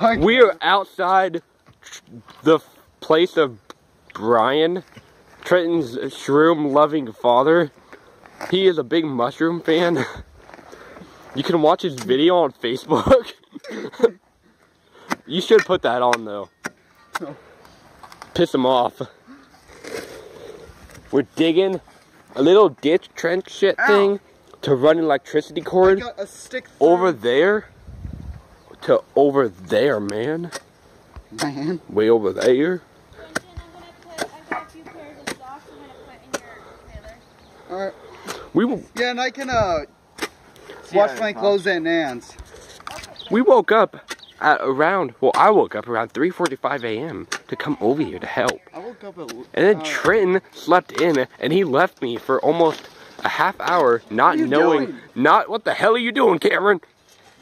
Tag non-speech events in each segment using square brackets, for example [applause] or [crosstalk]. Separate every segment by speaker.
Speaker 1: We are outside the place of Brian, Trenton's shroom loving father. He is a big mushroom fan. You can watch his video on Facebook. you should put that on though.
Speaker 2: No.
Speaker 1: Piss him off. We're digging a little ditch trench shit
Speaker 2: Ow.
Speaker 1: thing to run electricity
Speaker 2: I
Speaker 1: cord
Speaker 2: got a stick
Speaker 1: over there to over there, man.
Speaker 2: Man.
Speaker 1: Way over there.
Speaker 3: Vincent, I'm gonna put, I've got a pairs of socks I'm gonna put in your trailer.
Speaker 2: Alright.
Speaker 1: We w-
Speaker 2: Yeah, and I can uh wash
Speaker 4: Yeah,
Speaker 2: my
Speaker 4: huh?
Speaker 2: clothes at Nan's.
Speaker 1: we woke up at around well I woke up around 3:45 a.m. to come over here to help.
Speaker 2: I woke up at
Speaker 1: And then
Speaker 2: uh,
Speaker 1: Trenton slept in and he left me for almost a half hour not
Speaker 2: What are you
Speaker 1: knowing
Speaker 2: doing?
Speaker 1: not what the hell are you doing, Cameron?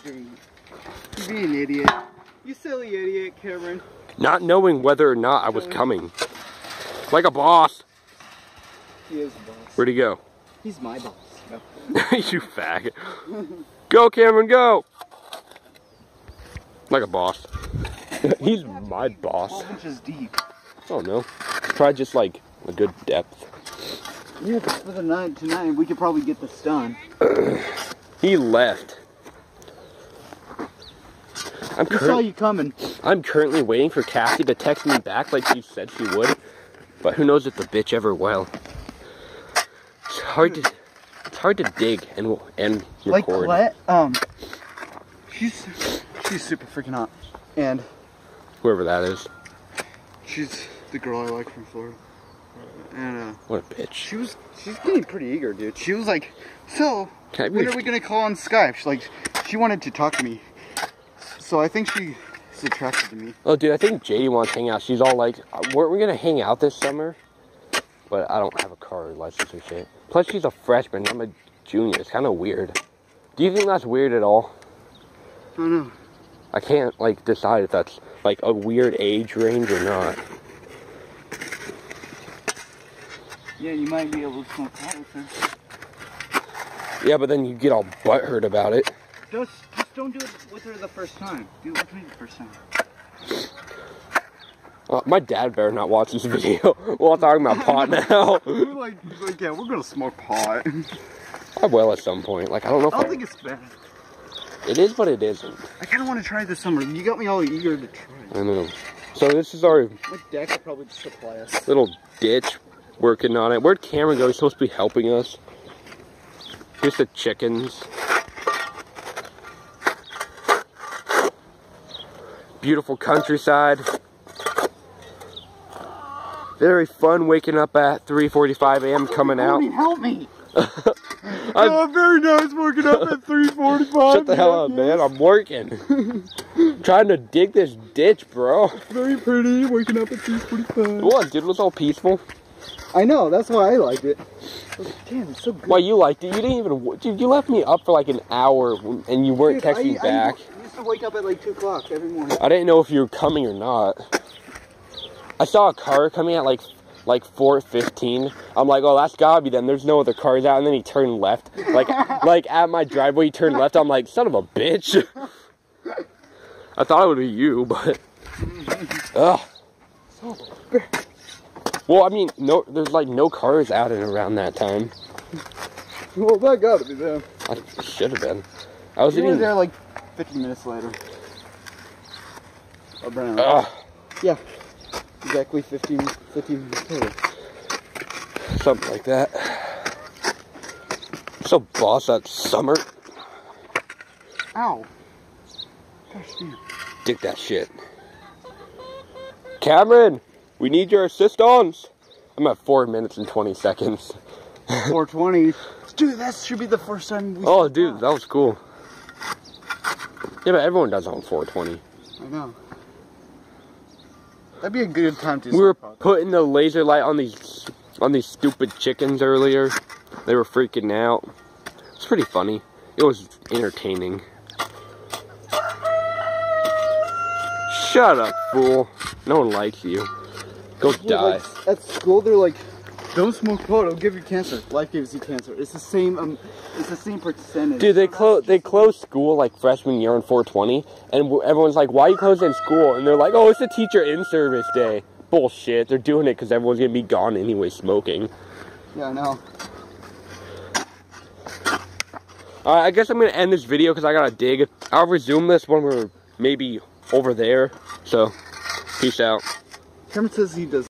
Speaker 2: Dude, you be an idiot. You silly idiot, Cameron.
Speaker 1: Not knowing whether or not I was coming. Like a boss.
Speaker 2: He is the boss.
Speaker 1: Where'd he go?
Speaker 2: He's my boss. [laughs]
Speaker 1: you fag. Go, Cameron, go! Like a boss. [laughs] He's my boss.
Speaker 2: Inches deep.
Speaker 1: Oh no. Try just like a good depth.
Speaker 2: Yeah, but for the night tonight, we could probably get this done. [clears throat]
Speaker 1: He left. I'm,
Speaker 2: We saw you coming.
Speaker 1: I'm currently waiting for Cassie to text me back like she said she would. But who knows if the bitch ever will. It's hard to it's hard to dig and and record. Like.
Speaker 2: Colette, um, she's she's super freaking hot, and
Speaker 1: Whoever that is.
Speaker 2: she's the girl I like from Florida. And uh,
Speaker 1: What a bitch.
Speaker 2: she was she's getting pretty eager, dude. She was like, "So, when are we gonna call on Skype?" She like she wanted to talk to me, so I think she's attracted to me.
Speaker 1: Oh, dude, I think JD wants to hang out. She's all like, uh, weren't we gonna hang out this summer? But I don't have a car license or shit. Plus, she's a freshman. I'm a junior. It's kind of weird. Do you think that's weird at all?
Speaker 2: I don't know.
Speaker 1: I can't like decide if that's like a weird age range or not.
Speaker 2: Yeah, you might be able to smoke pot with her.
Speaker 1: Yeah, but then you get all butthurt about it.
Speaker 2: Just don't do it with her the first time. Do it with me the first time.
Speaker 1: Uh, my dad better not watch this [laughs] video while talking about pot [laughs] now.
Speaker 2: We're like, like, yeah, we're gonna smoke pot. [laughs]
Speaker 1: I will at some point. Like I don't know if
Speaker 2: I
Speaker 1: I
Speaker 2: don't think it's bad.
Speaker 1: it is, but it isn't.
Speaker 2: I kind of want to try this summer. You got me all eager to try.
Speaker 1: I know. So this is our
Speaker 2: My dad could probably just supply us.
Speaker 1: little ditch working on it. Where'd Cameron go? He's supposed to be helping us. Here's the chickens. Beautiful countryside. Very fun waking up at 3.45 a.m. coming out.
Speaker 2: help me! [laughs]
Speaker 1: I'm-
Speaker 2: oh, very nice waking up at 3:45.
Speaker 1: Shut the hell up, man. I'm working. [laughs] Trying to dig this ditch, bro.
Speaker 2: Very pretty waking up at 3:45.
Speaker 1: What, dude? It was all peaceful.
Speaker 2: I know. That's why I liked it. Damn, it's so good.
Speaker 1: Why you liked it? You didn't even. Dude, you left me up for like an hour and you weren't
Speaker 2: Dude,
Speaker 1: texting
Speaker 2: I,
Speaker 1: back.
Speaker 2: I to wake up at like 2 o'clock every morning.
Speaker 1: I didn't know if you were coming or not. I saw a car coming at like like 4:15. I'm like, oh, that's gotta be them. There's no other cars out. And then he turned left, like [laughs] like at my driveway. He turned left. I'm like, son of a bitch. [laughs] I thought it would be you, but [laughs] ugh. Well, I mean, no, there's like no cars out and around that time.
Speaker 2: Well, that gotta be them.
Speaker 1: I should have been. I was
Speaker 2: You
Speaker 1: eating.
Speaker 2: there like 50 minutes later. Oh, Around.
Speaker 1: Ugh, ah.
Speaker 2: yeah. Exactly 15, 15 minutes later.
Speaker 1: something like that. So boss that summer.
Speaker 2: Ow. Gosh damn.
Speaker 1: Dig that shit. Cameron, we need your assistance. I'm at four minutes and 20 seconds. [laughs]
Speaker 2: 420. Dude, that should be the first time we
Speaker 1: Oh, dude, that was cool. Yeah, but everyone does it on 420.
Speaker 2: I know. That'd be a good time to
Speaker 1: We were
Speaker 2: pot.
Speaker 1: putting the laser light on these on these stupid chickens earlier. They were freaking out. It's pretty funny. It was entertaining. Shut up, fool. No one likes you. Go
Speaker 2: Yeah,
Speaker 1: die.
Speaker 2: like, at school, they're like, Don't smoke pot. It'll give you cancer. Life gives you cancer. It's the same. Um, it's the same percentage.
Speaker 1: Dude, they close they close school like freshman year in 420, and everyone's like, "Why are you closing school?" And they're like, "Oh, it's a teacher in service day." Bullshit. They're doing it because everyone's gonna be gone anyway, smoking.
Speaker 2: Yeah, I know.
Speaker 1: Alright, I guess I'm gonna end this video because I gotta dig. I'll resume this when we're maybe over there. So, peace out.
Speaker 2: Cameron says he does.